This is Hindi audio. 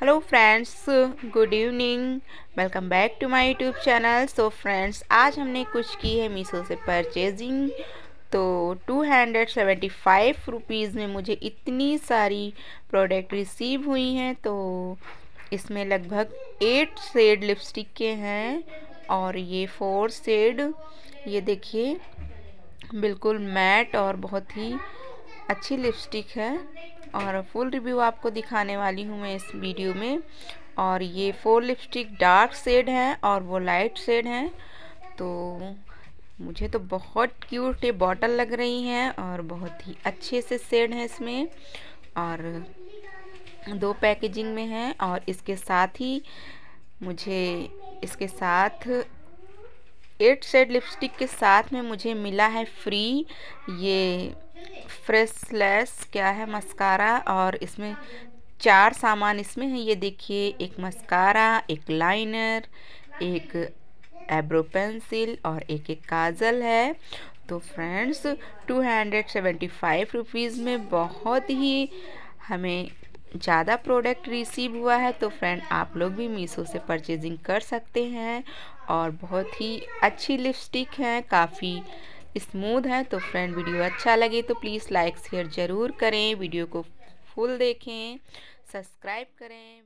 Hello friends good evening welcome back to my YouTube channel so friends आज हमने कुछ की है मीशो से परचेजिंग तो two hundred seventy five rupees में मुझे इतनी सारी प्रोडक्ट रिसीव हुई हैं तो इसमें लगभग एट शेड लिपस्टिक के हैं और ये फोर शेड ये देखिए, बिल्कुल मैट और बहुत ही अच्छी लिपस्टिक है और फुल रिव्यू आपको दिखाने वाली हूँ मैं इस वीडियो में। और ये फोर लिपस्टिक डार्क शेड है और वो लाइट शेड है। तो मुझे तो बहुत क्यूट ये बॉटल लग रही हैं और बहुत ही अच्छे से शेड हैं इसमें। और दो पैकेजिंग में हैं और इसके साथ ही मुझे इसके साथ एट शेड लिपस्टिक के साथ में मुझे मिला है फ्री ये फ्रेशलेस क्या है मस्कारा? और इसमें चार सामान इसमें है। ये देखिए, एक मस्कारा, एक लाइनर, एक एब्रो पेंसिल और एक एक काजल है। तो friends, two hundred seventy five rupees में बहुत ही हमें ज़्यादा प्रोडक्ट रिसीव हुआ है। तो फ्रेंड, आप लोग भी मीशो से परचेजिंग कर सकते हैं और बहुत ही अच्छी लिपस्टिक है, काफ़ी स्मूथ है तो फ्रेंड वीडियो अच्छा लगे तो प्लीज़ लाइक, शेयर ज़रूर करें। वीडियो को फुल देखें, सब्सक्राइब करें।